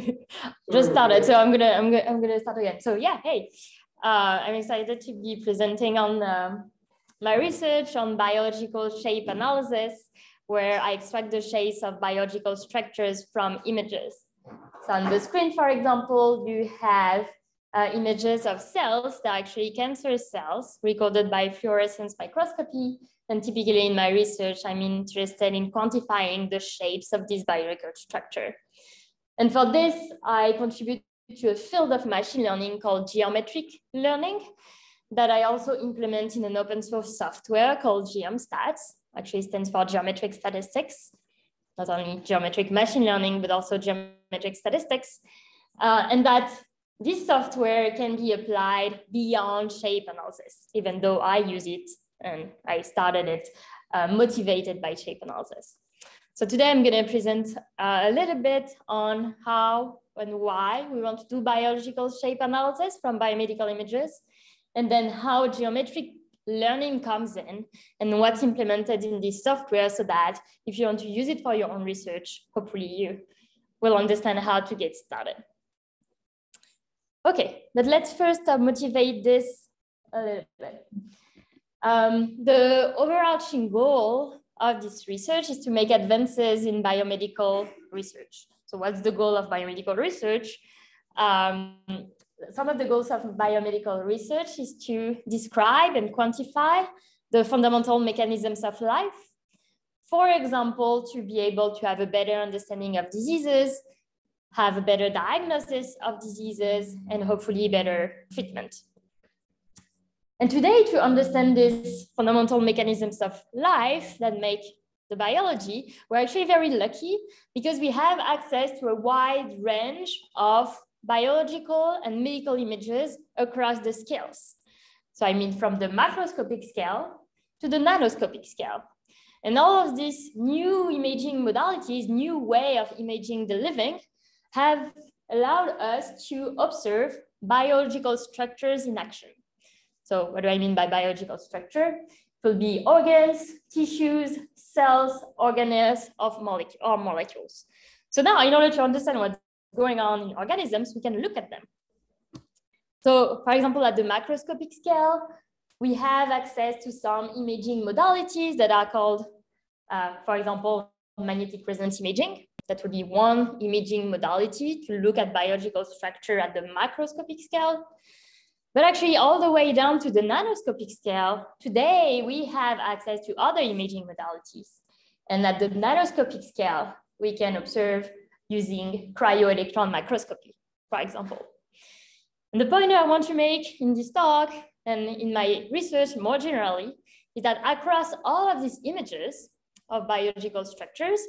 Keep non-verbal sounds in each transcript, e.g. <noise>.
<laughs> just started, so I'm gonna I'm gonna I'm gonna start again. So yeah, hey, uh, I'm excited to be presenting on um, my research on biological shape analysis, where I extract the shapes of biological structures from images. So on the screen, for example, you have uh, images of cells that are actually cancer cells recorded by fluorescence microscopy. And typically in my research, I'm interested in quantifying the shapes of this biological structure. And for this, I contribute to a field of machine learning called geometric learning that I also implement in an open source software called GeomStats, actually stands for geometric statistics, not only geometric machine learning, but also geometric statistics. Uh, and that this software can be applied beyond shape analysis, even though I use it and I started it uh, motivated by shape analysis. So today I'm going to present uh, a little bit on how and why we want to do biological shape analysis from biomedical images, and then how geometric learning comes in and what's implemented in this software so that if you want to use it for your own research, hopefully you will understand how to get started. Okay, but let's first uh, motivate this a little bit. Um, the overarching goal of this research is to make advances in biomedical research. So what's the goal of biomedical research? Um, some of the goals of biomedical research is to describe and quantify the fundamental mechanisms of life. For example, to be able to have a better understanding of diseases, have a better diagnosis of diseases, and hopefully better treatment. And today, to understand these fundamental mechanisms of life that make the biology, we're actually very lucky because we have access to a wide range of biological and medical images across the scales. So I mean from the macroscopic scale to the nanoscopic scale. And all of these new imaging modalities, new way of imaging the living have allowed us to observe biological structures in action. So what do I mean by biological structure? It will be organs, tissues, cells, organelles of molecule or molecules. So now in order to understand what's going on in organisms, we can look at them. So for example, at the macroscopic scale, we have access to some imaging modalities that are called, uh, for example, magnetic resonance imaging. That would be one imaging modality to look at biological structure at the macroscopic scale. But actually all the way down to the nanoscopic scale, today we have access to other imaging modalities. And at the nanoscopic scale, we can observe using cryo-electron microscopy, for example. And the point I want to make in this talk and in my research more generally is that across all of these images of biological structures,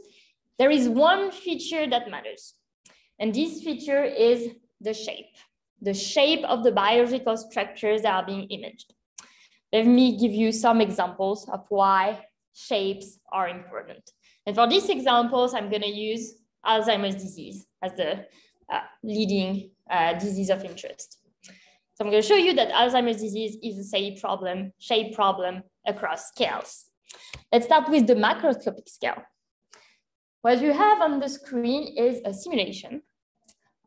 there is one feature that matters. And this feature is the shape the shape of the biological structures that are being imaged. Let me give you some examples of why shapes are important. And for these examples, I'm going to use Alzheimer's disease as the uh, leading uh, disease of interest. So I'm going to show you that Alzheimer's disease is a shape problem, shape problem across scales. Let's start with the macroscopic scale. What you have on the screen is a simulation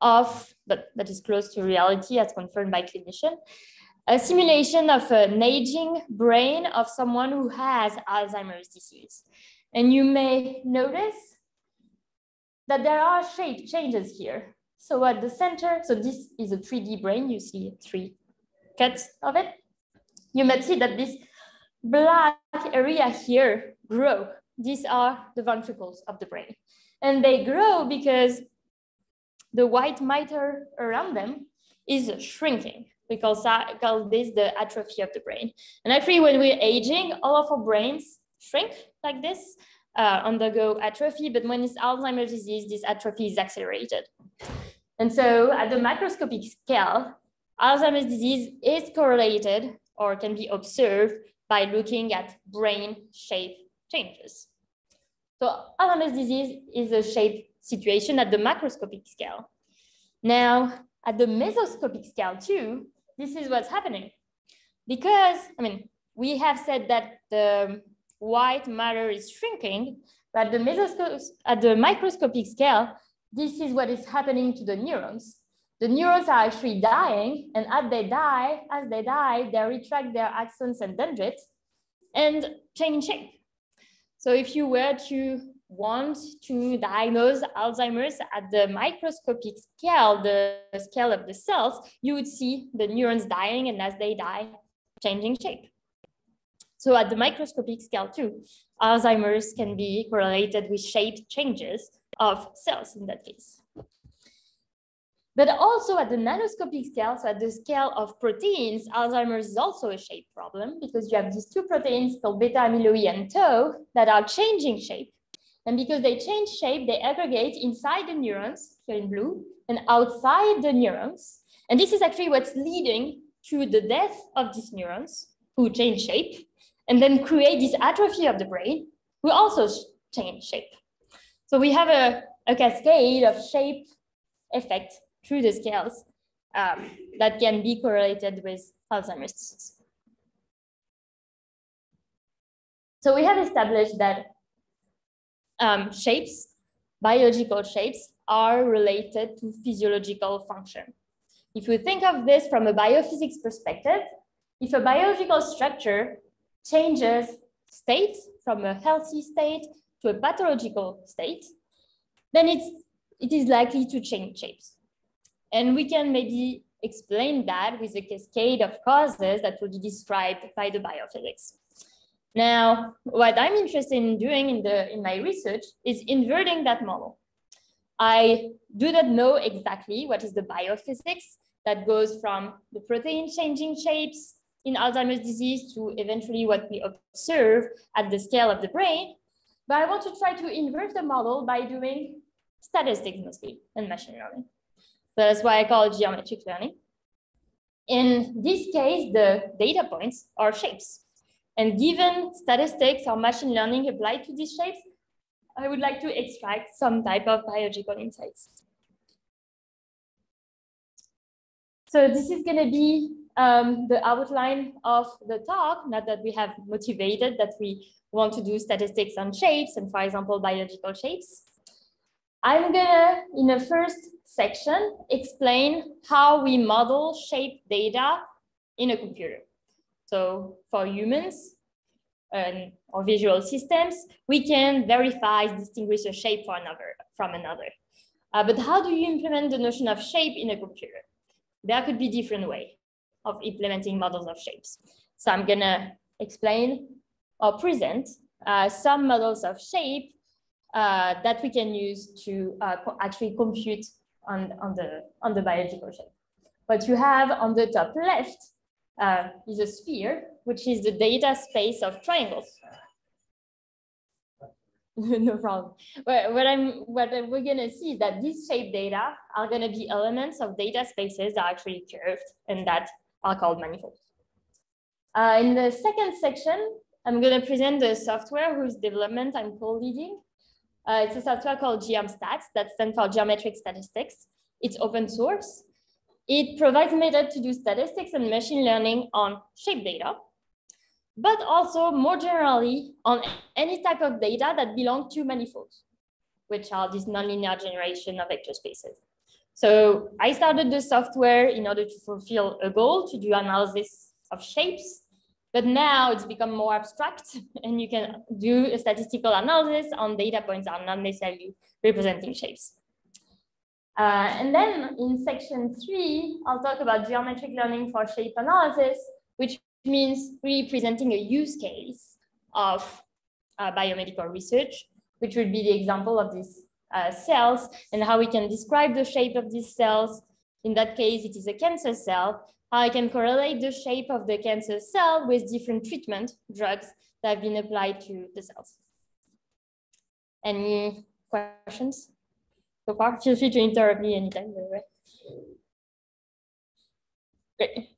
of, but that is close to reality as confirmed by clinician, a simulation of an aging brain of someone who has Alzheimer's disease. And you may notice that there are shape changes here. So at the center, so this is a 3D brain, you see three cuts of it. You might see that this black area here grow. These are the ventricles of the brain. And they grow because the white matter around them is shrinking. We call, that, call this the atrophy of the brain. And actually, when we're aging, all of our brains shrink like this, uh, undergo atrophy. But when it's Alzheimer's disease, this atrophy is accelerated. And so at the macroscopic scale, Alzheimer's disease is correlated or can be observed by looking at brain shape changes. So Alzheimer's disease is a shape situation at the macroscopic scale. Now, at the mesoscopic scale too, this is what's happening. Because, I mean, we have said that the white matter is shrinking, but the, at the microscopic scale, this is what is happening to the neurons. The neurons are actually dying, and as they die, as they die, they retract their axons and dendrites and change shape. So if you were to want to diagnose Alzheimer's at the microscopic scale, the scale of the cells, you would see the neurons dying and as they die, changing shape. So at the microscopic scale too, Alzheimer's can be correlated with shape changes of cells in that case. But also at the nanoscopic scale, so at the scale of proteins, Alzheimer's is also a shape problem because you have these two proteins called beta amyloid and tau that are changing shape. And because they change shape, they aggregate inside the neurons, here in blue, and outside the neurons. And this is actually what's leading to the death of these neurons who change shape and then create this atrophy of the brain who also change shape. So we have a, a cascade of shape effect through the scales um, that can be correlated with Alzheimer's disease. So we have established that um, shapes, biological shapes, are related to physiological function. If we think of this from a biophysics perspective, if a biological structure changes state from a healthy state to a pathological state, then it's, it is likely to change shapes. And we can maybe explain that with a cascade of causes that will be described by the biophysics. Now, what I'm interested in doing in, the, in my research is inverting that model. I do not know exactly what is the biophysics that goes from the protein changing shapes in Alzheimer's disease to eventually what we observe at the scale of the brain. But I want to try to invert the model by doing statistics mostly and machine learning. So that's why I call it geometric learning. In this case, the data points are shapes. And given statistics or machine learning applied to these shapes, I would like to extract some type of biological insights. So this is going to be um, the outline of the talk, not that we have motivated that we want to do statistics on shapes and, for example, biological shapes. I'm gonna, in the first section, explain how we model shape data in a computer. So for humans and or visual systems, we can verify, distinguish a shape for another, from another. Uh, but how do you implement the notion of shape in a computer? There could be different way of implementing models of shapes. So I'm gonna explain or present uh, some models of shape uh, that we can use to uh, co actually compute on, on, the, on the biological shape. What you have on the top left uh, is a sphere, which is the data space of triangles. <laughs> no problem. What, what, I'm, what we're gonna see is that these shape data are gonna be elements of data spaces that are actually curved and that are called manifolds. Uh, in the second section, I'm gonna present the software whose development I'm co-leading. Uh, it's a software called GeomStats that stands for Geometric Statistics. It's open source. It provides method to do statistics and machine learning on shape data, but also more generally on any type of data that belong to manifolds, which are this nonlinear generation of vector spaces. So I started the software in order to fulfill a goal to do analysis of shapes but now it's become more abstract <laughs> and you can do a statistical analysis on data points that are not necessarily representing shapes. Uh, and then in section three, I'll talk about geometric learning for shape analysis, which means representing a use case of uh, biomedical research, which would be the example of these uh, cells and how we can describe the shape of these cells. In that case, it is a cancer cell, How I can correlate the shape of the cancer cell with different treatment drugs that have been applied to the cells. Any questions so free to interrupt me anytime, by. Great.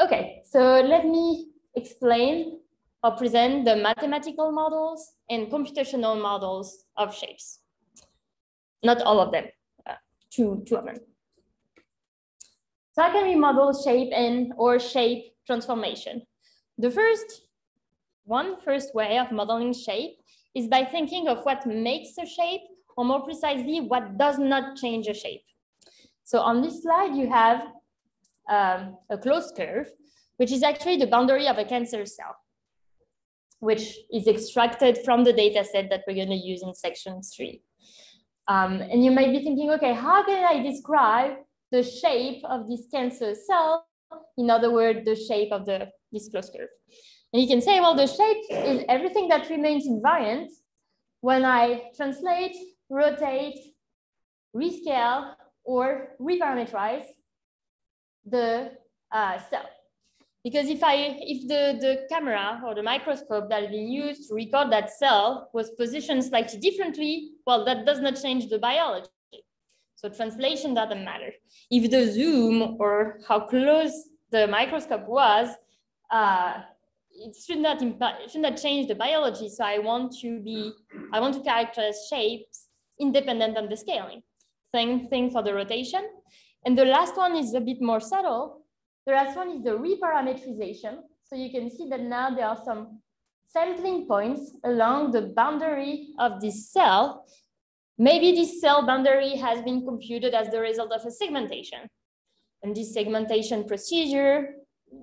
Okay, so let me explain or present the mathematical models and computational models of shapes. Not all of them, uh, two, two of them. So how can we model shape and or shape transformation? The first one first way of modeling shape is by thinking of what makes a shape or more precisely, what does not change a shape. So on this slide, you have um, a closed curve, which is actually the boundary of a cancer cell, which is extracted from the data set that we're going to use in section three. Um, and you might be thinking, okay, how can I describe the shape of this cancer cell? In other words, the shape of the this closed curve. And you can say, well, the shape is everything that remains invariant when I translate, rotate, rescale, or reparameterize the uh, cell. Because if I, if the, the camera or the microscope that is being used to record that cell was positioned slightly differently, well, that does not change the biology. So translation doesn't matter. If the zoom or how close the microscope was, uh, it should not should not change the biology. So I want to be, I want to characterize shapes independent on the scaling. Same thing for the rotation. And the last one is a bit more subtle. The last one is the reparametrization. So you can see that now there are some sampling points along the boundary of this cell. Maybe this cell boundary has been computed as the result of a segmentation. And this segmentation procedure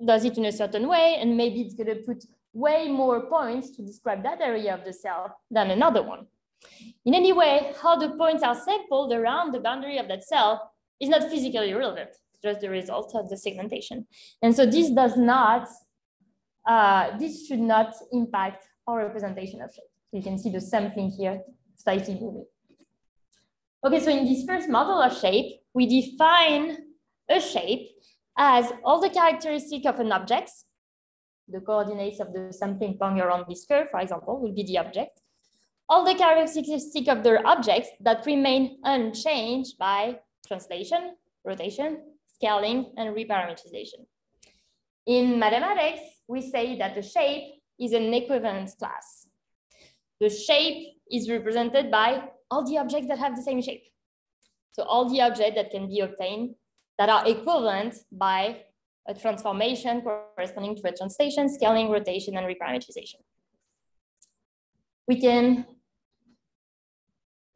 does it in a certain way, and maybe it's going to put way more points to describe that area of the cell than another one. In any way, how the points are sampled around the boundary of that cell is not physically relevant, it's just the result of the segmentation. And so this does not, uh, this should not impact our representation of shape. You can see the sampling here slightly moving. Okay, so in this first model of shape, we define a shape as all the characteristics of an object, the coordinates of the sampling point around this curve, for example, will be the object, all the characteristics of their objects that remain unchanged by translation, rotation, scaling, and reparametrization. In mathematics, we say that the shape is an equivalence class. The shape is represented by all the objects that have the same shape. So all the objects that can be obtained that are equivalent by a transformation corresponding to a translation, scaling, rotation, and reparametrization. We can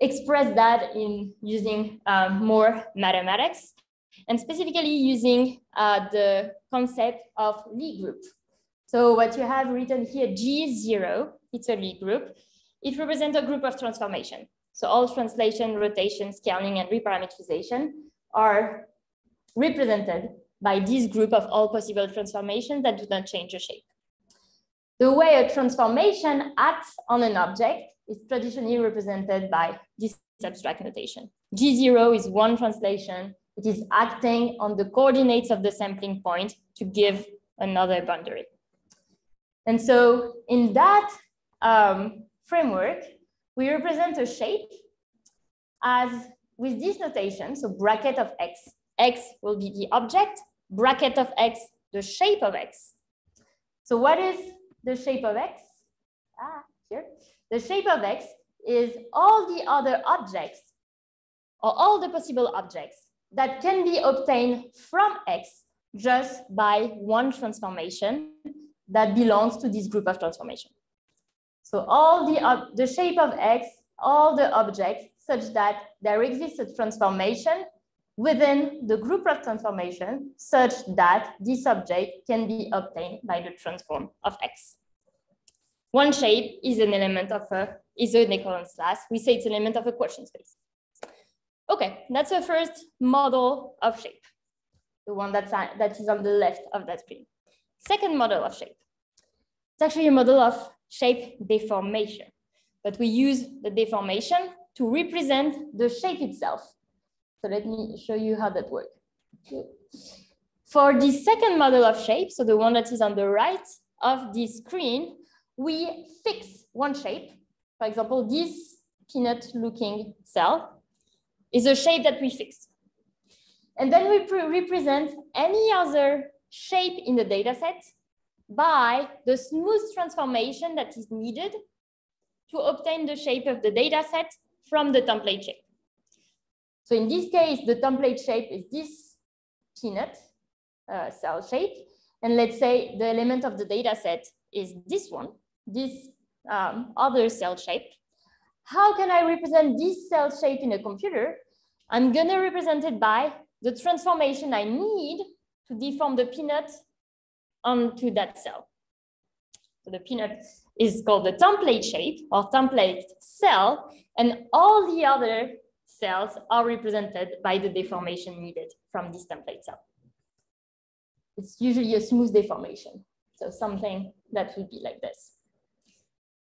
express that in using um, more mathematics and specifically using uh, the concept of Lie group. So what you have written here, G0, it's a Lie group. It represents a group of transformation. So all translation, rotation, scaling, and reparametrization are represented by this group of all possible transformations that do not change the shape. The way a transformation acts on an object is traditionally represented by this abstract notation. G0 is one translation. It is acting on the coordinates of the sampling point to give another boundary. And so in that um, framework, we represent a shape as with this notation, so bracket of x x will be the object, bracket of x, the shape of x. So what is the shape of x? Ah, here. The shape of x is all the other objects or all the possible objects that can be obtained from x just by one transformation that belongs to this group of transformation. So all the, the shape of x, all the objects such that there exists a transformation within the group of transformation such that this object can be obtained by the transform of X. One shape is an element of a, is an equivalence class. We say it's an element of a quotient space. Okay, that's the first model of shape, the one that's, that is on the left of that screen. Second model of shape. It's actually a model of shape deformation, but we use the deformation to represent the shape itself. So let me show you how that works. For the second model of shape, so the one that is on the right of the screen, we fix one shape. For example, this peanut looking cell is a shape that we fix. And then we represent any other shape in the data set by the smooth transformation that is needed to obtain the shape of the data set from the template shape. So in this case, the template shape is this peanut uh, cell shape. And let's say the element of the data set is this one, this um, other cell shape. how can I represent this cell shape in a computer? I'm gonna represent it by the transformation I need to deform the peanut onto that cell. So the peanut is called the template shape or template cell, and all the other cells are represented by the deformation needed from this template cell. It's usually a smooth deformation. So something that would be like this.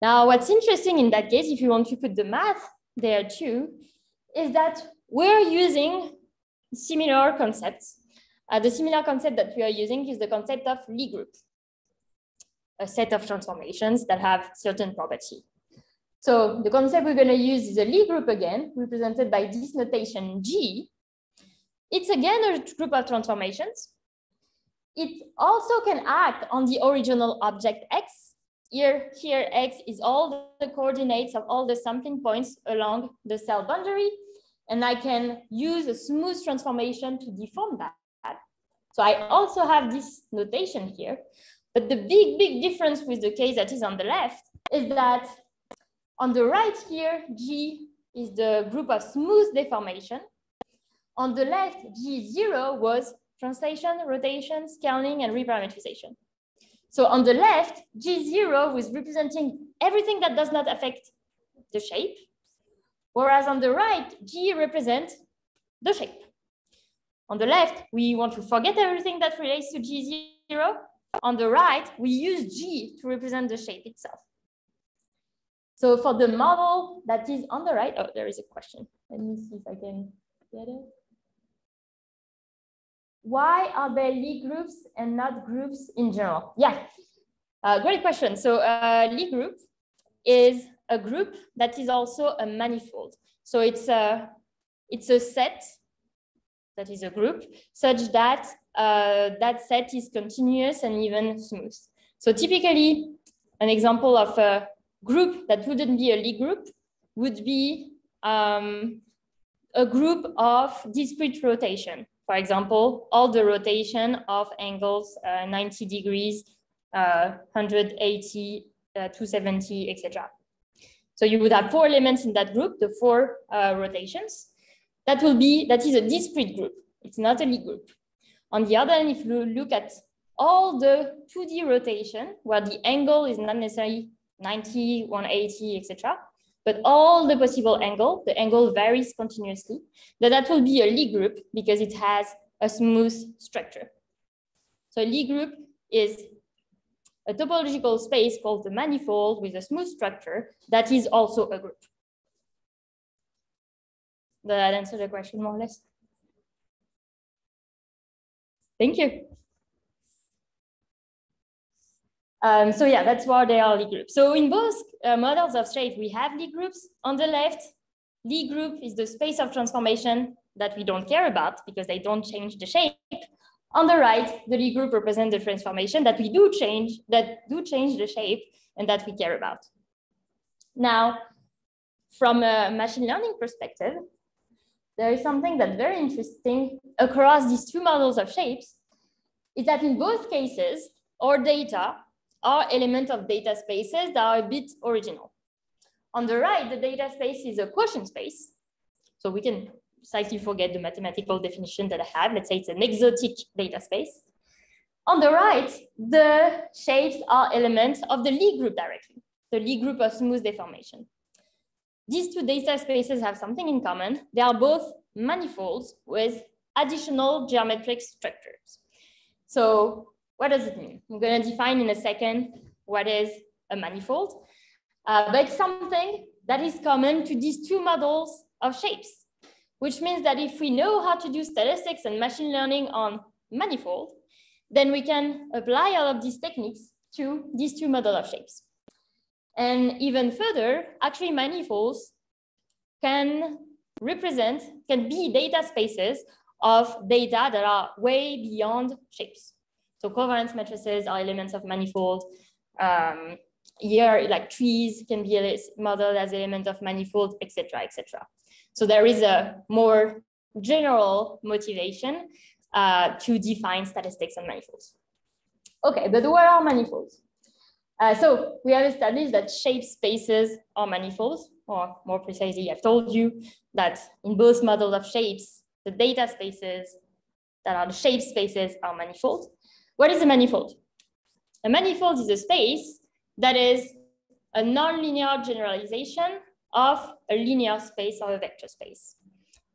Now, what's interesting in that case, if you want to put the math there too, is that we're using similar concepts. Uh, the similar concept that we are using is the concept of Lie group, a set of transformations that have certain property. So the concept we're going to use is a Lie group again, represented by this notation G. It's again a group of transformations. It also can act on the original object X. Here, here X is all the coordinates of all the sampling points along the cell boundary. And I can use a smooth transformation to deform that. So I also have this notation here. But the big, big difference with the case that is on the left is that on the right here, G is the group of smooth deformation. On the left, G0 was translation, rotation, scaling, and reparametrization. So on the left, G0 was representing everything that does not affect the shape, whereas on the right, G represents the shape. On the left, we want to forget everything that relates to G0. On the right, we use G to represent the shape itself. So for the model that is on the right, oh, there is a question. Let me see if I can get it. Why are there Lie groups and not groups in general? Yeah, uh, great question. So uh, Lie group is a group that is also a manifold. So it's a, it's a set that is a group such that uh, that set is continuous and even smooth. So typically, an example of a group that wouldn't be a Lie group would be um, a group of discrete rotation. For example, all the rotation of angles uh, 90 degrees, uh, 180, uh, 270, etc. So you would have four elements in that group, the four uh, rotations. That will be, that is a discrete group. It's not a Lie group. On the other hand, if you look at all the 2D rotation, where the angle is not necessarily 90, 180, etc. But all the possible angle, the angle varies continuously, then that will be a Lie group because it has a smooth structure. So a Lie group is a topological space called the manifold with a smooth structure that is also a group. Does that answer the question more or less? Thank you. Um, so yeah, that's why they are Lie groups. So in both uh, models of shape, we have Lie groups. On the left, Lie group is the space of transformation that we don't care about because they don't change the shape. On the right, the Lie group represents the transformation that we do change, that do change the shape and that we care about. Now, from a machine learning perspective, there is something that's very interesting across these two models of shapes, is that in both cases, our data are elements of data spaces that are a bit original. On the right, the data space is a quotient space. So we can slightly forget the mathematical definition that I have. Let's say it's an exotic data space. On the right, the shapes are elements of the Lie group directly, the Lie group of smooth deformation. These two data spaces have something in common. They are both manifolds with additional geometric structures. So what does it mean? I'm going to define in a second what is a manifold, uh, but something that is common to these two models of shapes, which means that if we know how to do statistics and machine learning on manifold, then we can apply all of these techniques to these two models of shapes. And even further, actually manifolds can represent, can be data spaces of data that are way beyond shapes. So covariance matrices are elements of manifold. Um, here, like trees can be modeled as element of manifold, etc., etc. So there is a more general motivation uh, to define statistics on manifolds. Okay, but what are manifolds? Uh, so we have established that shape spaces are manifolds. or more precisely, I've told you that in both models of shapes, the data spaces that are the shape spaces are manifold. What is a manifold? A manifold is a space that is a nonlinear generalization of a linear space or a vector space.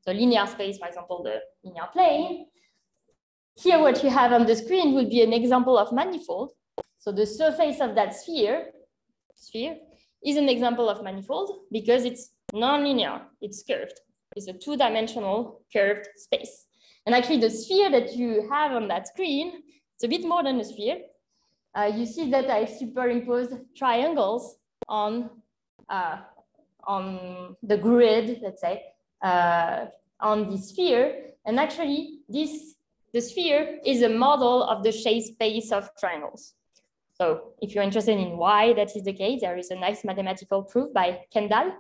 So linear space, for example, the linear plane. Here, what you have on the screen would be an example of manifold. So the surface of that sphere, sphere is an example of manifold because it's nonlinear, it's curved. It's a two-dimensional curved space. And actually the sphere that you have on that screen, it's a bit more than a sphere. Uh, you see that I superimpose triangles on, uh, on the grid, let's say, uh, on the sphere. And actually this, the sphere is a model of the shape space of triangles. So if you're interested in why that is the case, there is a nice mathematical proof by Kendall.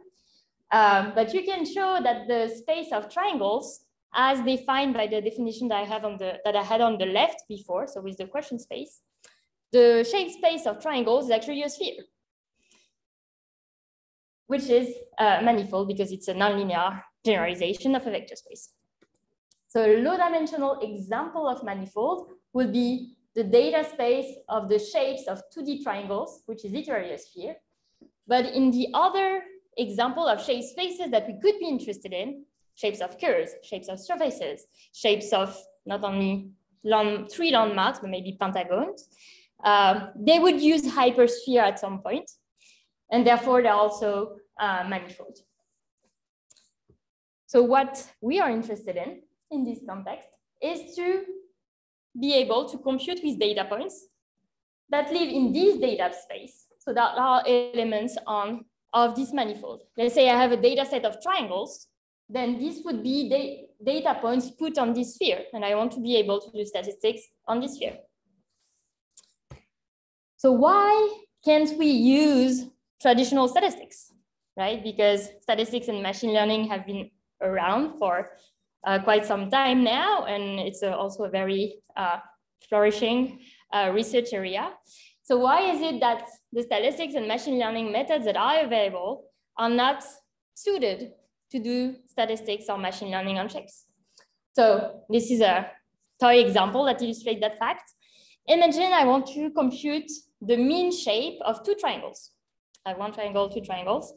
Um, but you can show that the space of triangles as defined by the definition that I have on the that I had on the left before, so with the quotient space, the shape space of triangles is actually a sphere, which is uh, manifold because it's a nonlinear generalization of a vector space. So a low dimensional example of manifold would be the data space of the shapes of 2D triangles, which is literally a sphere. But in the other example of shape spaces that we could be interested in, shapes of curves, shapes of surfaces, shapes of not only land, three landmarks, but maybe pentagons, uh, they would use hypersphere at some point, and therefore they're also uh, manifold. So what we are interested in, in this context, is to be able to compute with data points that live in this data space. So that are elements on of this manifold. Let's say I have a data set of triangles, then this would be the data points put on this sphere. And I want to be able to do statistics on this sphere. So why can't we use traditional statistics, right? Because statistics and machine learning have been around for uh, quite some time now, and it's a, also a very uh, flourishing uh, research area. So why is it that the statistics and machine learning methods that are available are not suited to do statistics or machine learning on shapes? So this is a toy example that illustrates that fact. Imagine I want to compute the mean shape of two triangles. I have one triangle, two triangles.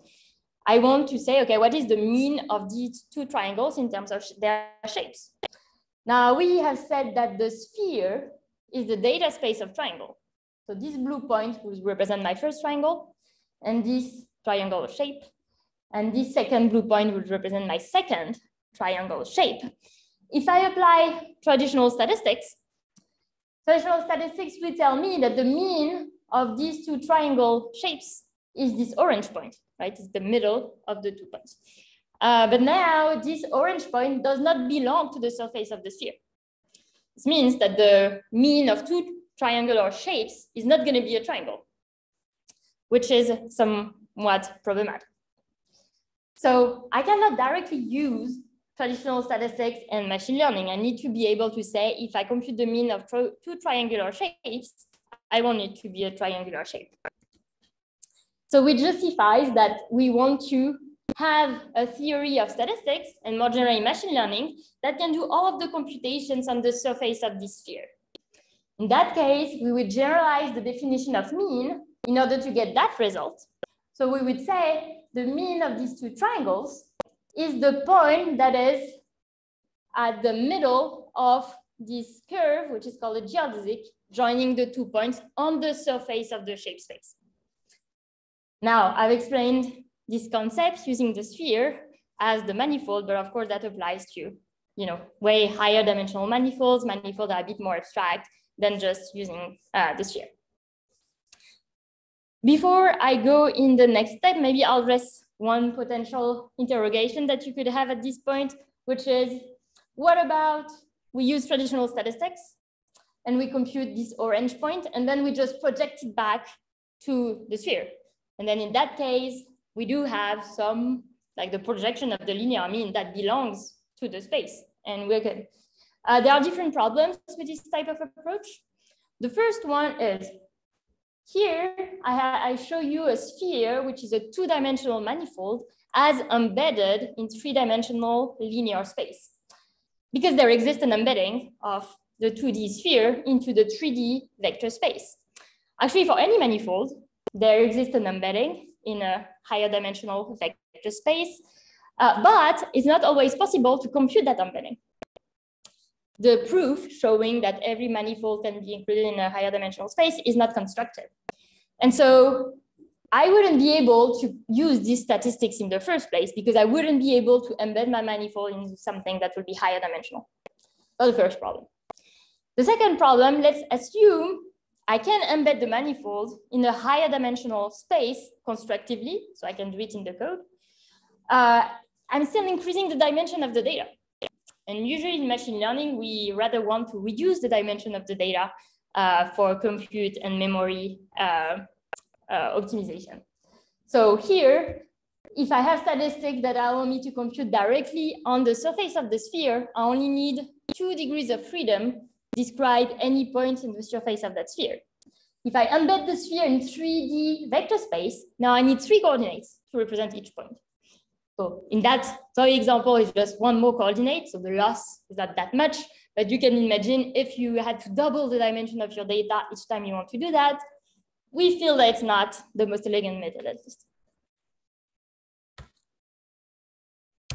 I want to say, okay, what is the mean of these two triangles in terms of their shapes? Now we have said that the sphere is the data space of triangle. So this blue point will represent my first triangle and this triangle shape. And this second blue point would represent my second triangle shape. If I apply traditional statistics, traditional statistics will tell me that the mean of these two triangle shapes is this orange point right? It's the middle of the two points. Uh, but now this orange point does not belong to the surface of the sphere. This means that the mean of two triangular shapes is not going to be a triangle, which is somewhat problematic. So I cannot directly use traditional statistics and machine learning. I need to be able to say, if I compute the mean of two triangular shapes, I want it to be a triangular shape. So it justifies that we want to have a theory of statistics and more generally machine learning that can do all of the computations on the surface of this sphere. In that case, we would generalize the definition of mean in order to get that result. So we would say the mean of these two triangles is the point that is at the middle of this curve, which is called a geodesic, joining the two points on the surface of the shape space. Now, I've explained this concept using the sphere as the manifold, but of course that applies to you know, way higher dimensional manifolds. Manifolds are a bit more abstract than just using uh, the sphere. Before I go in the next step, maybe I'll address one potential interrogation that you could have at this point, which is, what about we use traditional statistics and we compute this orange point, and then we just project it back to the sphere. And then in that case, we do have some, like the projection of the linear mean that belongs to the space and we're good. Uh, there are different problems with this type of approach. The first one is here, I, I show you a sphere, which is a two-dimensional manifold. as embedded in three-dimensional linear space. Because there exists an embedding of the 2D sphere into the 3D vector space. Actually, for any manifold, there exists an embedding in a higher dimensional vector space, uh, but it's not always possible to compute that embedding. The proof showing that every manifold can be included in a higher dimensional space is not constructive. And so I wouldn't be able to use these statistics in the first place because I wouldn't be able to embed my manifold into something that would be higher dimensional. That's the first problem. The second problem, let's assume I can embed the manifold in a higher dimensional space constructively, so I can do it in the code. Uh, I'm still increasing the dimension of the data. And usually in machine learning, we rather want to reduce the dimension of the data uh, for compute and memory uh, uh, optimization. So here, if I have statistics that allow me to compute directly on the surface of the sphere, I only need two degrees of freedom describe any point in the surface of that sphere. If I embed the sphere in 3D vector space, now I need three coordinates to represent each point. So in that toy example, it's just one more coordinate, so the loss is not that much, but you can imagine if you had to double the dimension of your data each time you want to do that, we feel that it's not the most elegant method at least.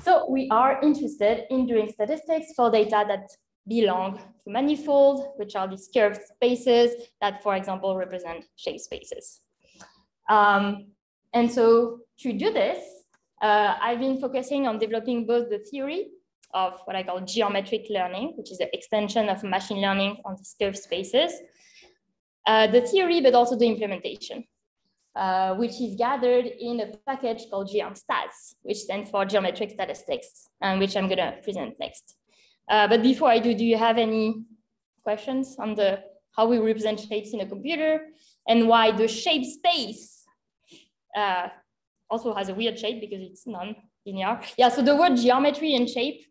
So we are interested in doing statistics for data that belong to manifold, which are these curved spaces that, for example, represent shape spaces. Um, and so to do this, uh, I've been focusing on developing both the theory of what I call geometric learning, which is the extension of machine learning on these curved spaces, uh, the theory, but also the implementation, uh, which is gathered in a package called GeomStats, which stands for Geometric Statistics, and which I'm gonna present next. Uh, but before I do, do you have any questions on the how we represent shapes in a computer and why the shape space uh, also has a weird shape because it's non-linear. Yeah, so the word geometry and shape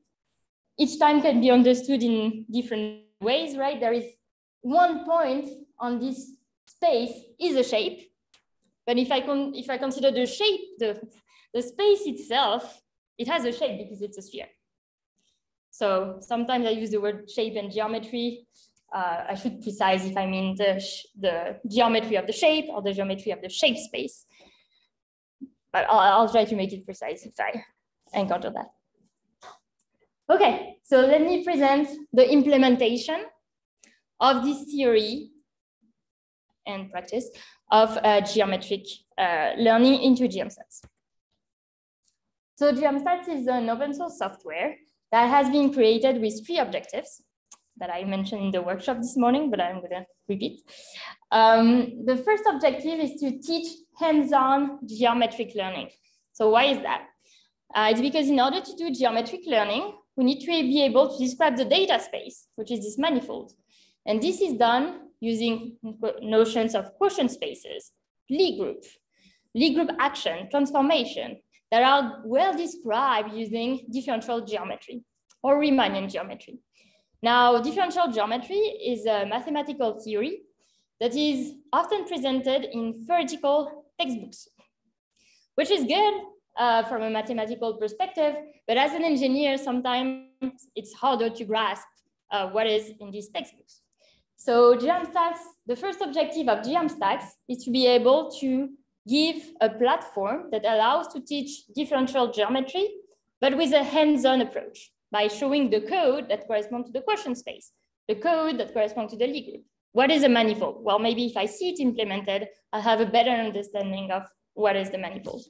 each time can be understood in different ways, right? There is one point on this space is a shape. But if I, con if I consider the shape, the, the space itself, it has a shape because it's a sphere. So sometimes I use the word shape and geometry. Uh, I should precise if I mean the, the geometry of the shape or the geometry of the shape space. But I'll, I'll try to make it precise if I encounter that. Okay, so let me present the implementation of this theory and practice of uh, geometric uh, learning into GeomStats. So GeomStats is an open source software that has been created with three objectives that I mentioned in the workshop this morning, but I'm gonna repeat. Um, the first objective is to teach hands-on geometric learning. So why is that? Uh, it's because in order to do geometric learning, we need to be able to describe the data space, which is this manifold. And this is done using notions of quotient spaces, Lie group, Lie group action, transformation that are well described using differential geometry or Riemannian geometry. Now, differential geometry is a mathematical theory that is often presented in theoretical textbooks, which is good uh, from a mathematical perspective, but as an engineer, sometimes it's harder to grasp uh, what is in these textbooks. So GeomStats, the first objective of GeomStats is to be able to give a platform that allows to teach differential geometry, but with a hands-on approach by showing the code that corresponds to the quotient space, the code that corresponds to the Lie group. What is a manifold? Well, maybe if I see it implemented, I'll have a better understanding of what is the manifold.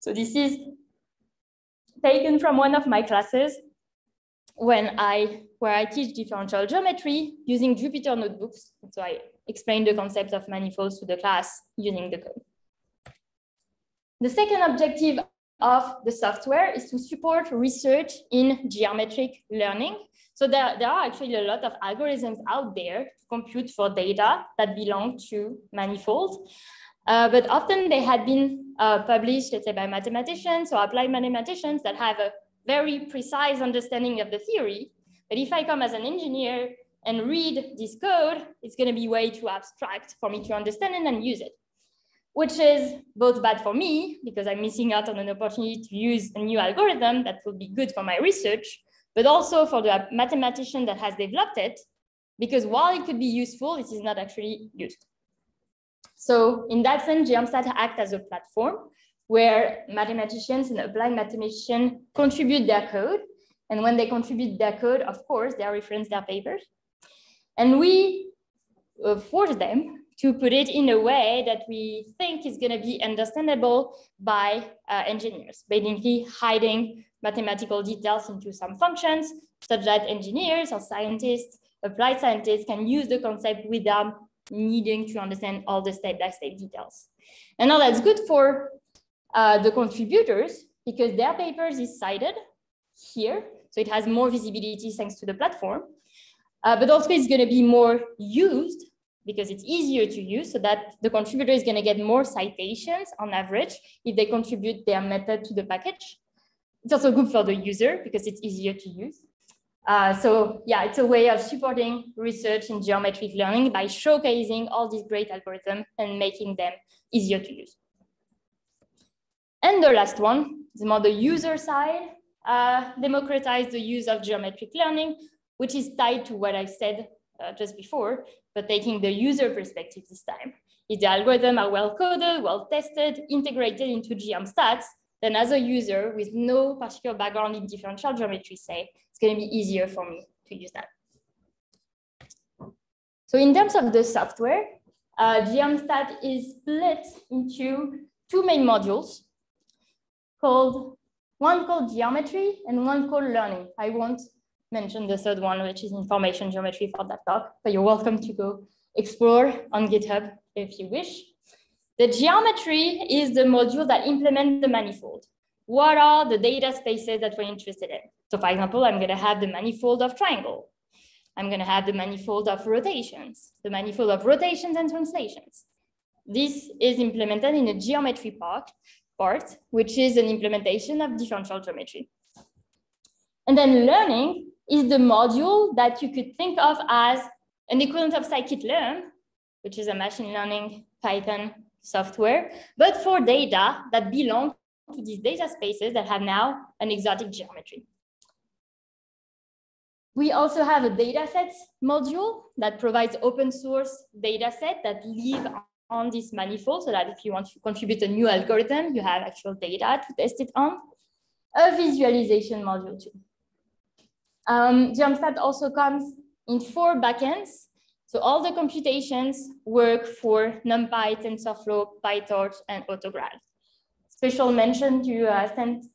So this is taken from one of my classes when I, where I teach differential geometry using Jupyter notebooks. So I explain the concept of manifolds to the class using the code. The second objective of the software is to support research in geometric learning. So there, there are actually a lot of algorithms out there to compute for data that belong to manifolds. Uh, but often they had been uh, published, let's say, by mathematicians or applied mathematicians that have a very precise understanding of the theory. But if I come as an engineer and read this code, it's going to be way too abstract for me to understand and use it. Which is both bad for me because I'm missing out on an opportunity to use a new algorithm that will be good for my research, but also for the mathematician that has developed it, because while it could be useful, it is not actually used. So in that sense, Geomstat acts as a platform where mathematicians and applied mathematicians contribute their code. And when they contribute their code, of course, they reference their papers. And we uh, force them to put it in a way that we think is going to be understandable by uh, engineers, basically hiding mathematical details into some functions such that engineers or scientists, applied scientists can use the concept without needing to understand all the step-by-step -step details. And now that's good for uh, the contributors because their papers is cited here. So it has more visibility thanks to the platform, uh, but also it's going to be more used because it's easier to use so that the contributor is going to get more citations on average if they contribute their method to the package. It's also good for the user because it's easier to use. Uh, so yeah, it's a way of supporting research in geometric learning by showcasing all these great algorithms and making them easier to use. And the last one is more the user side, uh, democratize the use of geometric learning, which is tied to what I said uh, just before, but taking the user perspective this time. If the algorithms are well coded, well tested, integrated into geomstats, then as a user with no particular background in differential geometry, say, it's going to be easier for me to use that. So in terms of the software, uh, Geomstat is split into two main modules called one called geometry and one called learning. I won't mention the third one, which is information geometry for that talk, but you're welcome to go explore on GitHub if you wish. The geometry is the module that implements the manifold. What are the data spaces that we're interested in? So for example, I'm gonna have the manifold of triangle. I'm gonna have the manifold of rotations, the manifold of rotations and translations. This is implemented in a geometry part, part, which is an implementation of differential geometry. And then learning is the module that you could think of as an equivalent of scikit-learn, which is a machine learning Python software, but for data that belong to these data spaces that have now an exotic geometry. We also have a datasets module that provides open source dataset that live on this manifold so that if you want to contribute a new algorithm, you have actual data to test it on. A visualization module too. Um, Geomstat also comes in four backends. So all the computations work for NumPy, TensorFlow, PyTorch, and AutoGrad. Special mention to uh,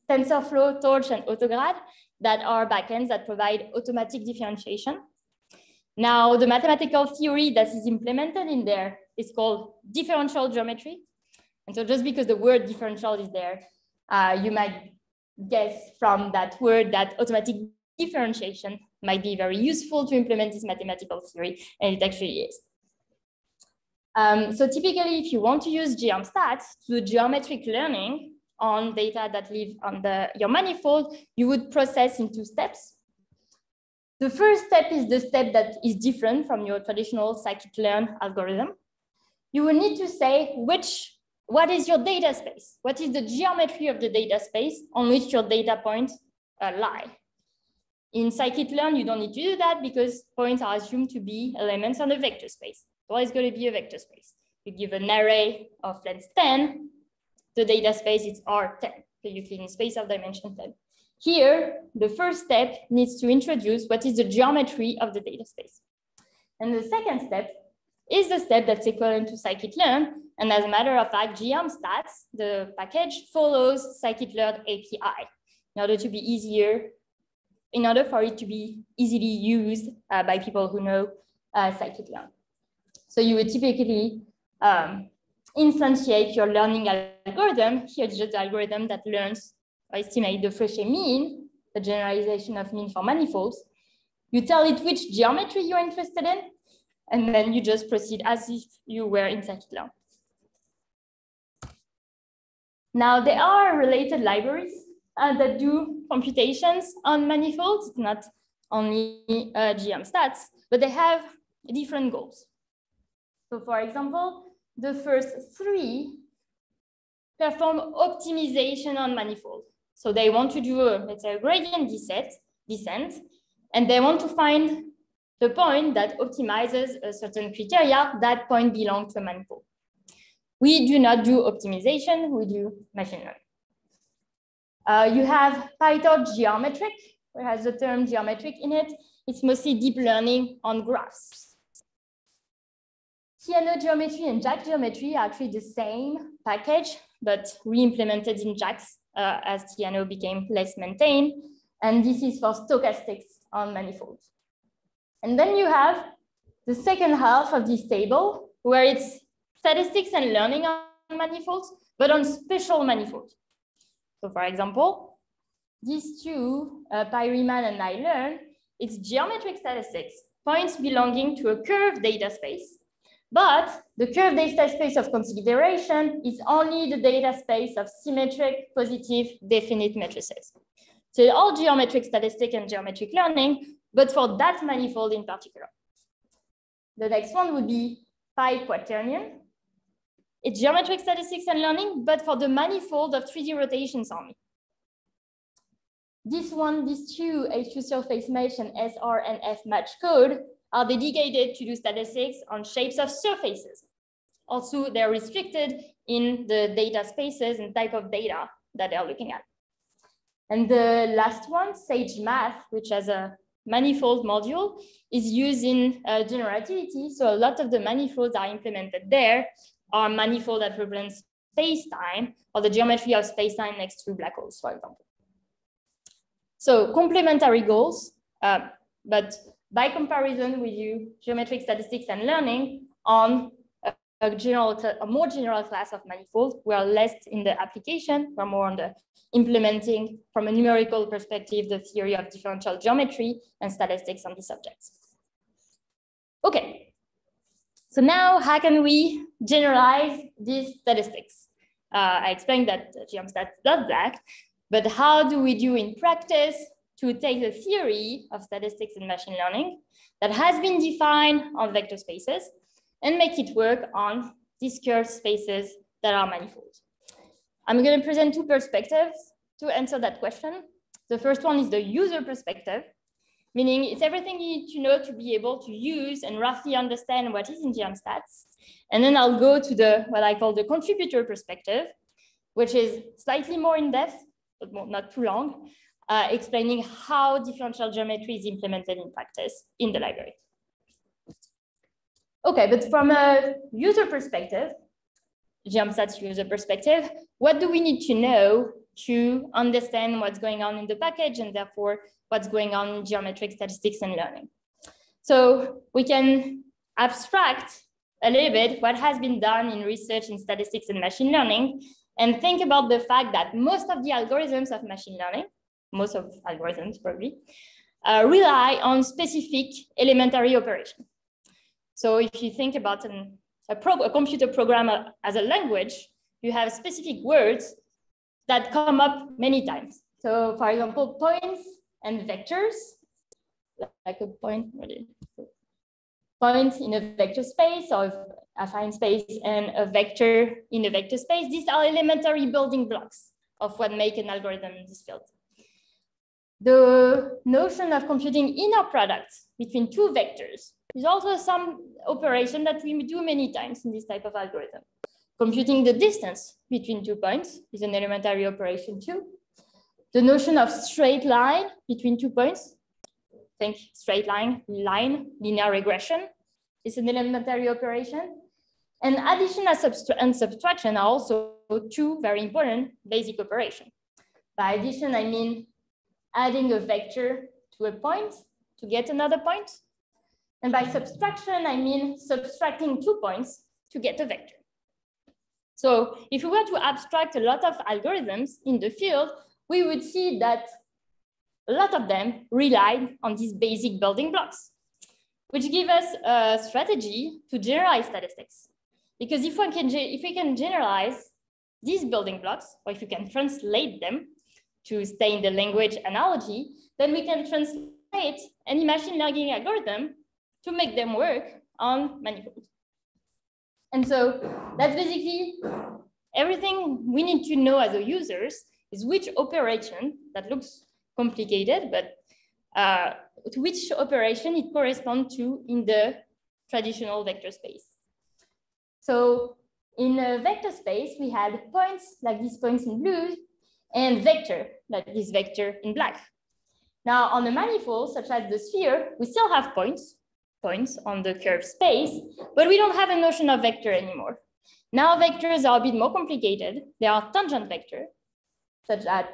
TensorFlow, Torch, and AutoGrad that are backends that provide automatic differentiation. Now, the mathematical theory that is implemented in there is called differential geometry. And so just because the word differential is there, uh, you might guess from that word that automatic differentiation might be very useful to implement this mathematical theory, and it actually is. Um, so typically, if you want to use geomstats to do geometric learning, on data that live on the, your manifold, you would process in two steps. The first step is the step that is different from your traditional scikit-learn algorithm. You will need to say which, what is your data space? What is the geometry of the data space on which your data points uh, lie? In scikit-learn, you don't need to do that because points are assumed to be elements on a vector space. So what is going to be a vector space? You give an array of length 10, the data space is R10, the Euclidean space of dimension 10. Here, the first step needs to introduce what is the geometry of the data space. And the second step is the step that's equivalent to scikit-learn. And as a matter of fact, geomstats, the package follows scikit-learn API in order to be easier, in order for it to be easily used uh, by people who know uh, scikit-learn. So you would typically um, instantiate your learning algorithm. Here's just the algorithm that learns or estimate the Frechet mean, the generalization of mean for manifolds. You tell it which geometry you're interested in, and then you just proceed as if you were in scikit-learn. Now, there are related libraries uh, that do computations on manifolds, it's not only uh, stats, but they have different goals. So for example, the first three perform optimization on manifold. So they want to do, a, let's say, a gradient descent, descent, and they want to find the point that optimizes a certain criteria, that point belongs to a manifold. We do not do optimization, we do machine learning. Uh, you have PyTorch geometric, which has the term geometric in it. It's mostly deep learning on graphs. Theano geometry and Jax geometry are actually the same package, but re-implemented in JAX uh, as Theano became less maintained. And this is for stochastics on manifolds. And then you have the second half of this table, where it's statistics and learning on manifolds, but on special manifolds. So for example, these two, uh, PyRiemann and NiLearn, it's geometric statistics, points belonging to a curved data space. But the curved data space of consideration is only the data space of symmetric, positive, definite matrices. So all geometric statistics and geometric learning, but for that manifold in particular. The next one would be PyQuaternion. It's geometric statistics and learning, but for the manifold of 3D rotations only. This one, these two H2 surface mesh and SRNF match code are dedicated to do statistics on shapes of surfaces. Also, they're restricted in the data spaces and type of data that they're looking at. And the last one, Sage Math, which has a manifold module, is used in uh, general relativity. So a lot of the manifolds are implemented there are manifold that represents space-time or the geometry of space-time next to black holes, for example. So complementary goals, uh, but by comparison, we do geometric statistics and learning on a, a, general, a more general class of manifold. We are less in the application, we're more on the implementing from a numerical perspective, the theory of differential geometry and statistics on these subjects. Okay, so now how can we generalize these statistics? Uh, I explained that GeomStat does that, but how do we do in practice to take the theory of statistics and machine learning that has been defined on vector spaces and make it work on these curved spaces that are manifold? I'm going to present two perspectives to answer that question. The first one is the user perspective, meaning it's everything you need to know to be able to use and roughly understand what is in GeomStats. And then I'll go to the what I call the contributor perspective, which is slightly more in depth, but not too long, uh, explaining how differential geometry is implemented in practice in the library. Okay, but from a user perspective, GeomStats user perspective, what do we need to know to understand what's going on in the package and therefore what's going on in geometric statistics and learning. So we can abstract a little bit what has been done in research in statistics and machine learning and think about the fact that most of the algorithms of machine learning, most of algorithms probably, uh, rely on specific elementary operation. So if you think about an, a, pro, a computer program as a language, you have specific words that come up many times. So for example, points and vectors, like a point, point in a vector space or affine space and a vector in a vector space. These are elementary building blocks of what make an algorithm in this field. The notion of computing inner products between two vectors is also some operation that we do many times in this type of algorithm. Computing the distance between two points is an elementary operation too. The notion of straight line between two points, think straight line, line, linear regression is an elementary operation. And addition and subtraction are also two very important basic operations. By addition, I mean adding a vector to a point to get another point. And by subtraction, I mean subtracting two points to get a vector. So if we were to abstract a lot of algorithms in the field, we would see that a lot of them relied on these basic building blocks, which give us a strategy to generalize statistics. Because if, one can, if we can generalize these building blocks, or if you can translate them to stay in the language analogy, then we can translate any machine learning algorithm to make them work on manifolds. And so that's basically everything we need to know as a users is which operation that looks complicated, but uh, to which operation it corresponds to in the traditional vector space. So in a vector space, we had points like these points in blue and vector like this vector in black. Now on a manifold such as the sphere, we still have points, points on the curved space, but we don't have a notion of vector anymore. Now vectors are a bit more complicated. They are tangent vector, such as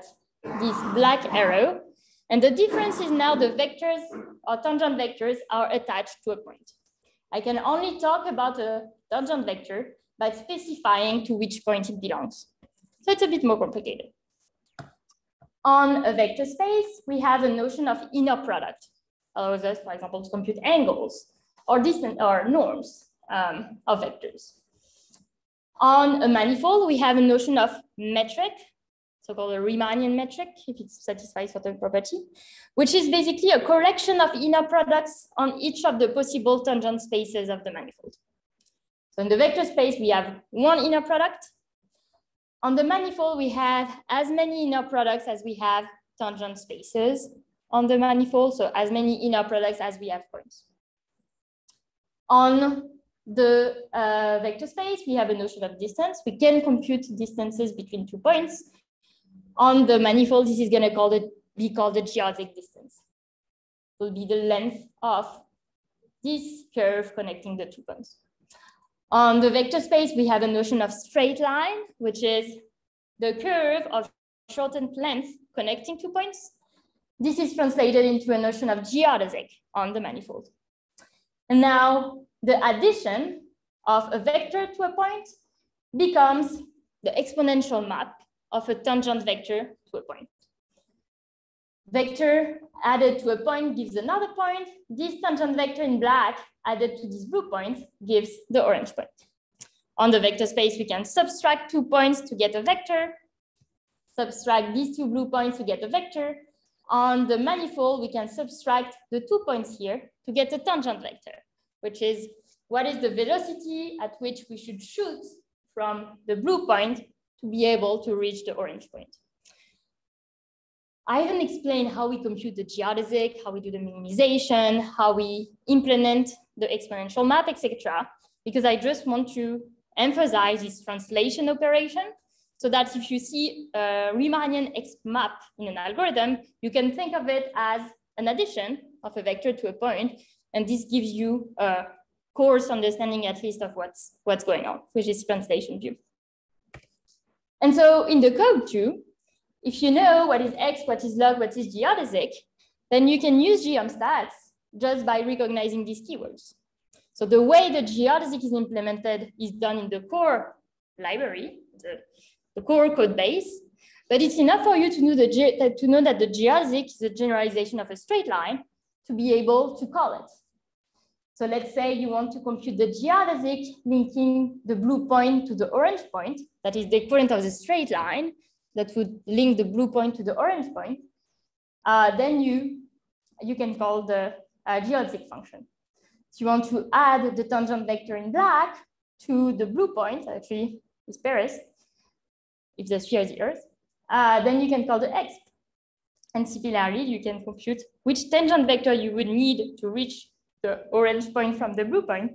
this black arrow. And the difference is now the vectors or tangent vectors are attached to a point. I can only talk about a tangent vector by specifying to which point it belongs. So it's a bit more complicated. On a vector space, we have a notion of inner product. Allows us, for example, to compute angles or distance or norms um, of vectors. On a manifold, we have a notion of metric, so-called a Riemannian metric, if it satisfies certain property, which is basically a collection of inner products on each of the possible tangent spaces of the manifold. So in the vector space, we have one inner product. On the manifold, we have as many inner products as we have tangent spaces on the manifold, so as many inner products as we have points. On the uh, vector space, we have a notion of distance. We can compute distances between two points. On the manifold, this is going to call be called the geodesic distance. It will be the length of this curve connecting the two points. On the vector space, we have a notion of straight line, which is the curve of shortened length connecting two points. This is translated into a notion of geodesic on the manifold. And now the addition of a vector to a point becomes the exponential map of a tangent vector to a point. Vector added to a point gives another point. This tangent vector in black added to this blue point gives the orange point. On the vector space, we can subtract two points to get a vector, subtract these two blue points to get a vector. On the manifold, we can subtract the two points here to get a tangent vector which is what is the velocity at which we should shoot from the blue point to be able to reach the orange point. I haven't explained how we compute the geodesic, how we do the minimization, how we implement the exponential map, etc. Because I just want to emphasize this translation operation so that if you see a Riemannian X map in an algorithm, you can think of it as an addition of a vector to a point and this gives you a coarse understanding at least of what's, what's going on, which is translation view. And so in the code too, if you know what is X, what is log, what is geodesic, then you can use geomstats just by recognizing these keywords. So the way the geodesic is implemented is done in the core library, the, the core code base, but it's enough for you to know, the, to know that the geodesic is a generalization of a straight line to be able to call it. So let's say you want to compute the geodesic linking the blue point to the orange point, that is the equivalent of the straight line that would link the blue point to the orange point, uh, then you, you can call the uh, geodesic function. So you want to add the tangent vector in black to the blue point, actually it's Paris, if the sphere is the Earth, uh, then you can call the exp. And similarly, you can compute which tangent vector you would need to reach the orange point from the blue point.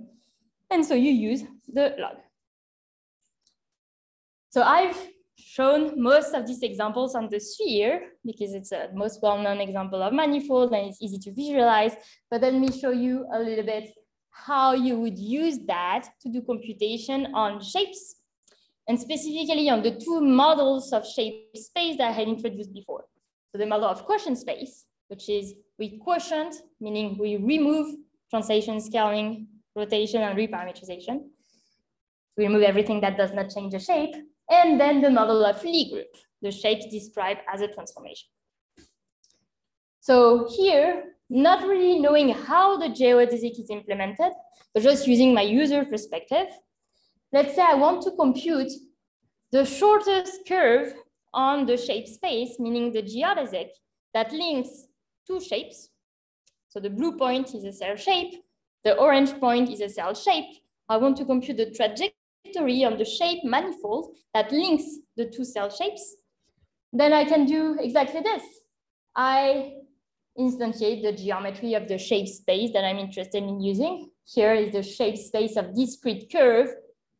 And so you use the log. So I've shown most of these examples on the sphere because it's a most well-known example of manifold and it's easy to visualize. But let me show you a little bit how you would use that to do computation on shapes and specifically on the two models of shape space that I had introduced before. So the model of quotient space, which is we quotient, meaning we remove translation, scaling, rotation, and reparametrization. We remove everything that does not change the shape. And then the model of Lie group, the shapes described as a transformation. So here, not really knowing how the geodesic is implemented, but just using my user perspective, let's say I want to compute the shortest curve on the shape space, meaning the geodesic that links two shapes, so the blue point is a cell shape. The orange point is a cell shape. I want to compute the trajectory on the shape manifold that links the two cell shapes, then I can do exactly this. I instantiate the geometry of the shape space that I'm interested in using. Here is the shape space of discrete curve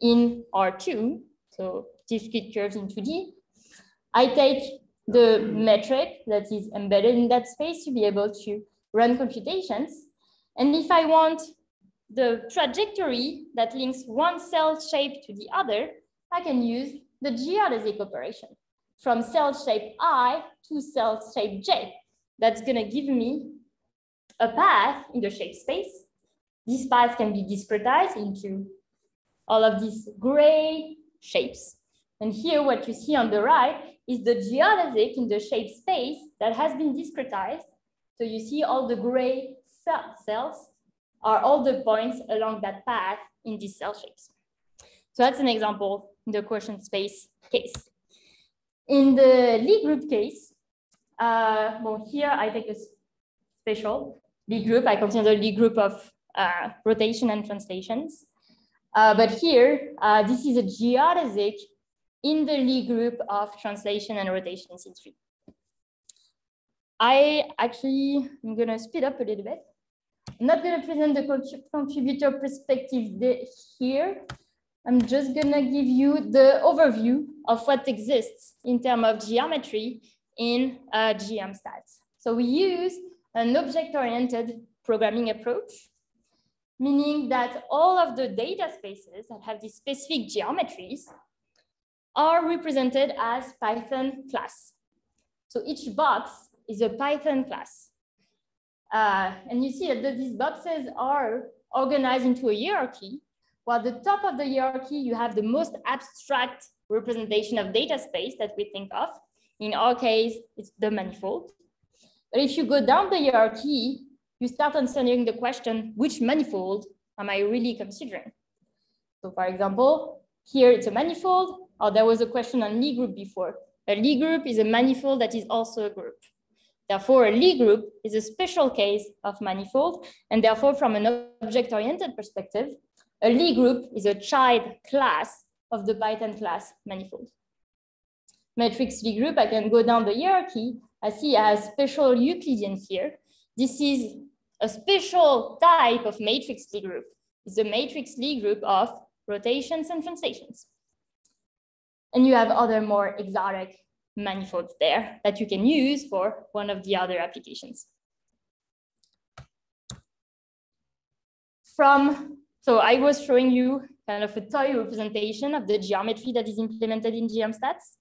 in R2, so discrete curves in 2D. I take the metric that is embedded in that space to be able to run computations. And if I want the trajectory that links one cell shape to the other, I can use the geodesic operation from cell shape I to cell shape J. That's gonna give me a path in the shape space. This path can be discretized into all of these gray shapes. And here what you see on the right is the geodesic in the shape space that has been discretized. So you see all the gray cells are all the points along that path in these cell shapes. So that's an example in the quotient space case. In the Lie group case, uh, well, here I take a special Lie group. I consider the Lie group of uh, rotation and translations. Uh, but here, uh, this is a geodesic in the Lie group of translation and rotation in three. I actually, I'm gonna speed up a little bit. I'm not going to present the contributor perspective here. I'm just going to give you the overview of what exists in terms of geometry in uh, Geomstats. So we use an object-oriented programming approach, meaning that all of the data spaces that have these specific geometries are represented as Python class. So each box is a Python class. Uh, and you see that these boxes are organized into a hierarchy, while the top of the hierarchy, you have the most abstract representation of data space that we think of. In our case, it's the manifold. But if you go down the hierarchy, you start answering the question, which manifold am I really considering? So for example, here it's a manifold, or there was a question on Lie group before. A Lie group is a manifold that is also a group. Therefore, a Lie group is a special case of manifold, and therefore, from an object-oriented perspective, a Lie group is a child class of the Python class manifold. Matrix Lie group, I can go down the hierarchy. I see have special Euclidean here. This is a special type of matrix Lie group. is the matrix Lie group of rotations and translations. And you have other more exotic manifolds there that you can use for one of the other applications. From, so I was showing you kind of a toy representation of the geometry that is implemented in Geomstats.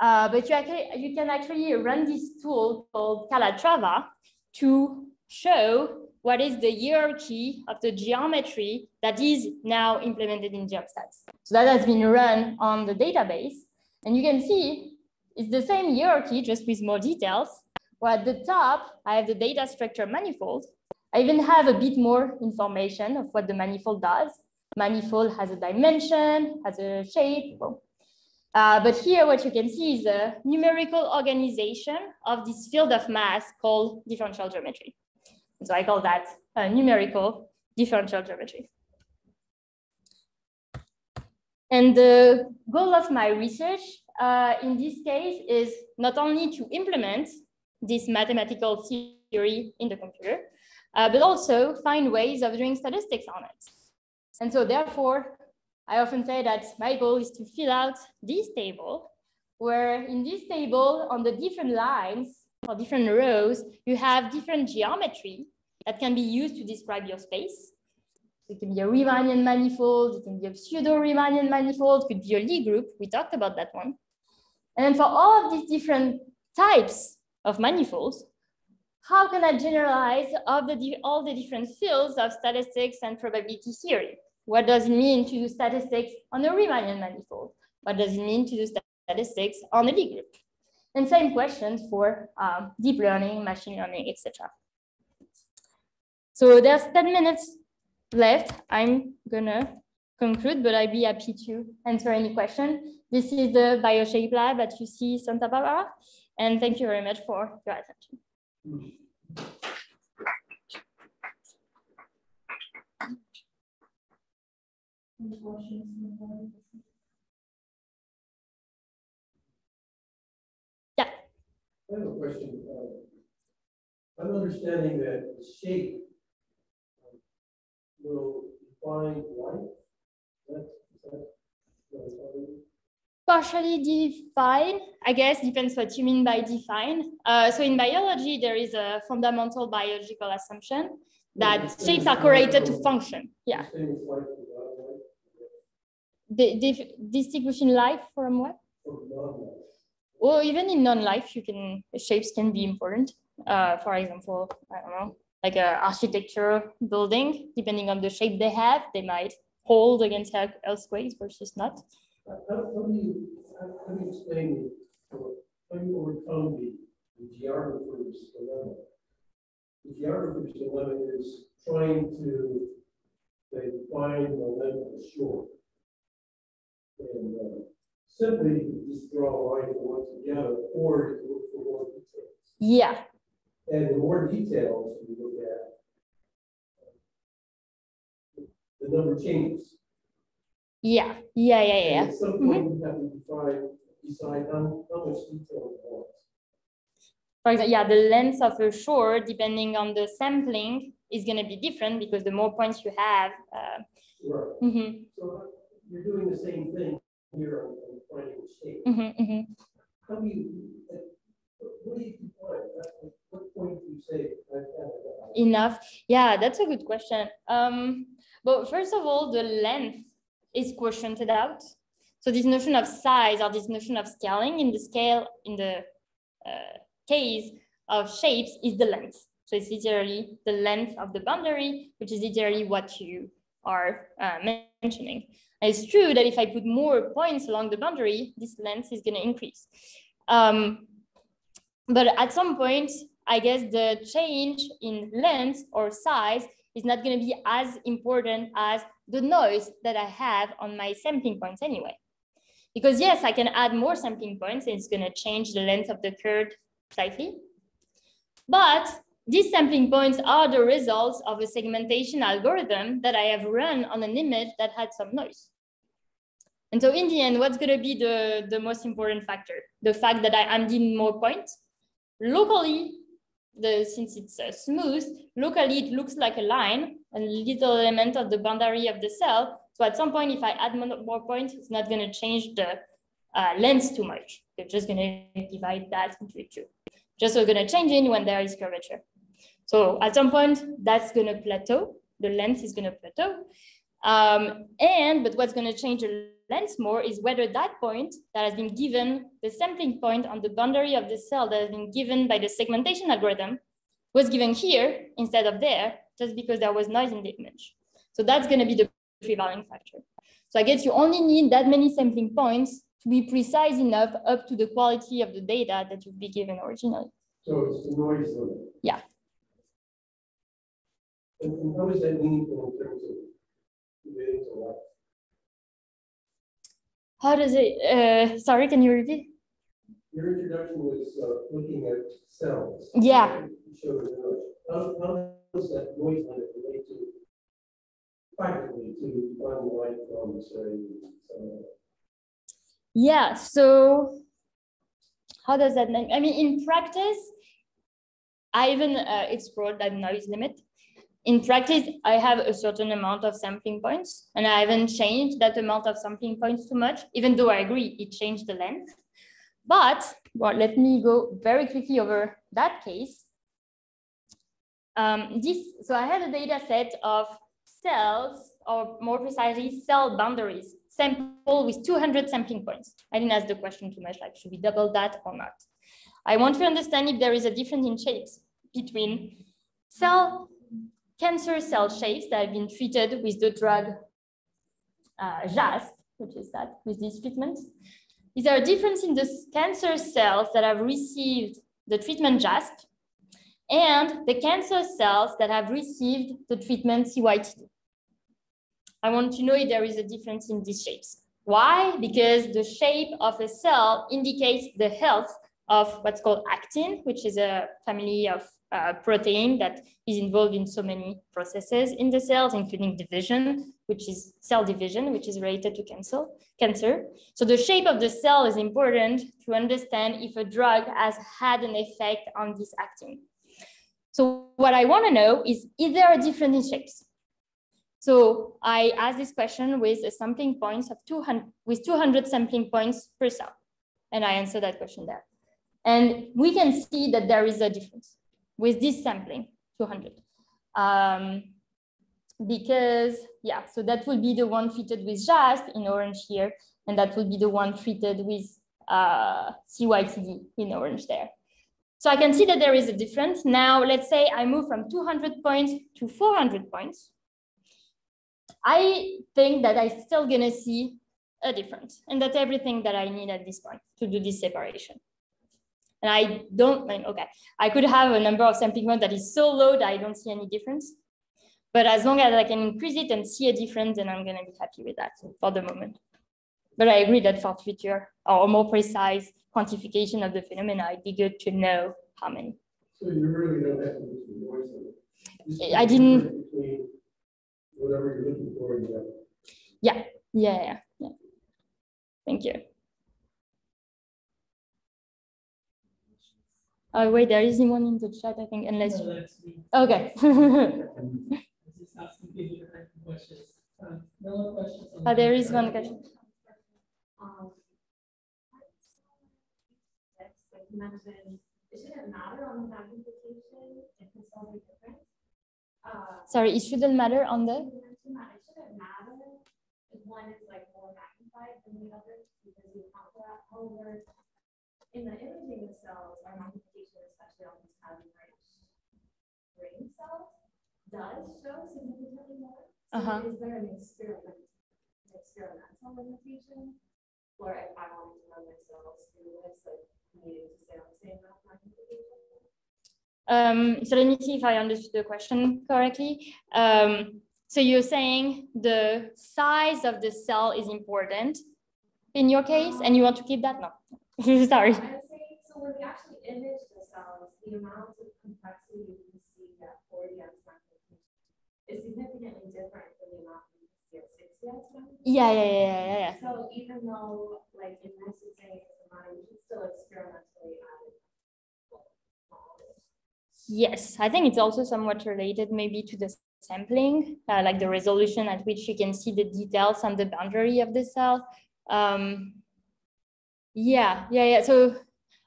Uh, but you, actually, you can actually run this tool called Calatrava to show what is the hierarchy of the geometry that is now implemented in Geomstats. So that has been run on the database. And you can see it's the same hierarchy, just with more details. Where at the top, I have the data structure manifold. I even have a bit more information of what the manifold does. Manifold has a dimension, has a shape. Uh, but here, what you can see is a numerical organization of this field of mass called differential geometry. So I call that a numerical differential geometry. And the goal of my research uh, in this case is not only to implement this mathematical theory in the computer, uh, but also find ways of doing statistics on it. And so therefore, I often say that my goal is to fill out this table, where in this table, on the different lines or different rows, you have different geometry that can be used to describe your space. It can be a Riemannian manifold, it can be a pseudo-Riemannian manifold, could be a Lie group. We talked about that one. And then for all of these different types of manifolds, how can I generalize all the, all the different fields of statistics and probability theory? What does it mean to do statistics on a Riemannian manifold? What does it mean to do statistics on a group? And same questions for um, deep learning, machine learning, etc. So there's 10 minutes left, I'm gonna conclude, but I'd be happy to answer any question. This is the BioShape lab at UC Santa Barbara, and thank you very much for your attention. Yeah. I have a question. Uh, I'm understanding that shape um, will define life. That's, partially define, I guess, depends what you mean by define. Uh, so in biology, there is a fundamental biological assumption that shapes are correlated to function. Yeah. The distinguishing life from what? Well, even in non-life, you can shapes can be important. Uh, for example, I don't know, like a architecture building, depending on the shape they have, they might hold against earthquakes versus not. How, how do you explain how do the, geographer's? The geographer's dilemma is trying to find the length of the shore. And uh, simply just draw a line for one together or look for more details. Yeah. And the more details you look at, the number changes. Yeah, yeah, yeah, yeah. At some point, mm -hmm. you have to decide, decide how, how much detail you want. For example, yeah, the length of a shore, depending on the sampling, is going to be different because the more points you have. Uh, right. Mm -hmm. So you're doing the same thing here on, the shape. Mm -hmm, mm -hmm. How do you, what do you define? What point do you say? Enough. Yeah, that's a good question. Um, but first of all, the length is quotiented out. So this notion of size or this notion of scaling in the scale in the uh, case of shapes is the length. So it's literally the length of the boundary, which is literally what you are uh, mentioning. It's true that if I put more points along the boundary, this length is going to increase. Um, but at some point, I guess the change in length or size is not going to be as important as the noise that I have on my sampling points anyway. Because yes, I can add more sampling points and it's going to change the length of the curve slightly. But these sampling points are the results of a segmentation algorithm that I have run on an image that had some noise. And so in the end, what's going to be the, the most important factor? The fact that I am in more points. Locally, the, since it's uh, smooth, locally it looks like a line, a little element of the boundary of the cell. So at some point, if I add more points, it's not going to change the uh, length too much. They're just going to divide that into two. Just going to change in when there is curvature. So at some point, that's going to plateau. The length is going to plateau. Um, and, but what's going to change the length more is whether that point that has been given, the sampling point on the boundary of the cell that has been given by the segmentation algorithm was given here instead of there, just because there was noise in the image. So that's going to be the prevailing factor. So I guess you only need that many sampling points to be precise enough up to the quality of the data that you'd be given originally. So it's the noise. Yeah. And, and how is that meaningful in terms of relating to life? How does it, uh, sorry, can you repeat? Your introduction was uh, looking at cells. Yeah. How, how does that noise limit relate to practically to defining life from, say, yeah, so how does that, I mean, in practice, I even uh, explored that noise limit. In practice, I have a certain amount of sampling points and I haven't changed that amount of sampling points too much, even though I agree it changed the length. But well, let me go very quickly over that case. Um, this, so I had a data set of cells, or more precisely, cell boundaries sample with 200 sampling points. I didn't ask the question too much, like, should we double that or not? I want to understand if there is a difference in shapes between cell, cancer cell shapes that have been treated with the drug uh, JASP, which is that with this treatment. Is there a difference in the cancer cells that have received the treatment JASP and the cancer cells that have received the treatment CYTD? I want to know if there is a difference in these shapes. Why? Because the shape of a cell indicates the health of what's called actin, which is a family of uh, protein that is involved in so many processes in the cells, including division, which is cell division, which is related to cancer. cancer. So the shape of the cell is important to understand if a drug has had an effect on this actin. So what I want to know is, is there a difference in shapes? So I asked this question with a sampling points of 200, with 200 sampling points per cell. And I answered that question there. And we can see that there is a difference with this sampling, 200. Um, because, yeah, so that will be the one treated with JASP in orange here, and that will be the one treated with uh, CYTD in orange there. So I can see that there is a difference. Now, let's say I move from 200 points to 400 points. I think that I'm still gonna see a difference. And that's everything that I need at this point to do this separation. And I don't, mean, okay, I could have a number of sampling points that is so low that I don't see any difference. But as long as I can increase it and see a difference, then I'm gonna be happy with that for the moment. But I agree that for future or more precise quantification of the phenomena, it'd be good to know how many. So you really don't have to for noise. I didn't. Whatever you're looking for, yeah. Yeah, yeah, yeah. Thank you. Oh, wait, there isn't one in the chat, I think, unless. No, okay. <laughs> oh, there is one question. Um, you mentioned, it shouldn't matter on the magnification if the cells are different. Uh, Sorry, it shouldn't matter on the? You mentioned that it shouldn't matter if one is like more magnified than the other because you account for that. However, in the imaging of cells, our magnification, especially on these highly enriched brain cells, does show significantly more. So Uh-huh. is there an experiment, an experimental limitation? Or if I wanted to run my cells through this, like needing to stay on the same amount of? Um, so let me see if I understood the question correctly. Um, so you're saying the size of the cell is important in your case, and you want to keep that? No, <laughs> sorry. I would say, so when we actually image the cells, the amount of complexity you can see at forty x magnification is significantly different than the amount you can see at sixty x. Yeah, yeah, yeah, yeah, yeah. So even though, like, in this it's saying it's a amount, you should still experimentally add it. Yes, I think it's also somewhat related maybe to the sampling, uh, like the resolution at which you can see the details on the boundary of the cell. Um, yeah, yeah, yeah. So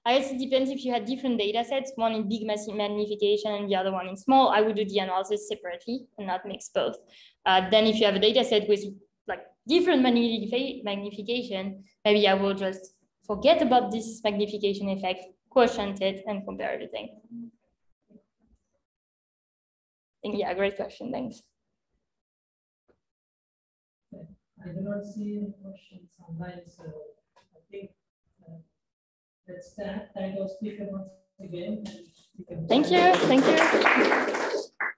I guess it depends if you had different data sets, one in big massive magnification and the other one in small, I would do the analysis separately and not mix both. Uh, then if you have a data set with like different magnific magnification, maybe I will just forget about this magnification effect, quotient it and compare everything. Yeah, great question, thanks. I do not see any questions online, so that's that. Thank our speaker once again. Thank you, thank you.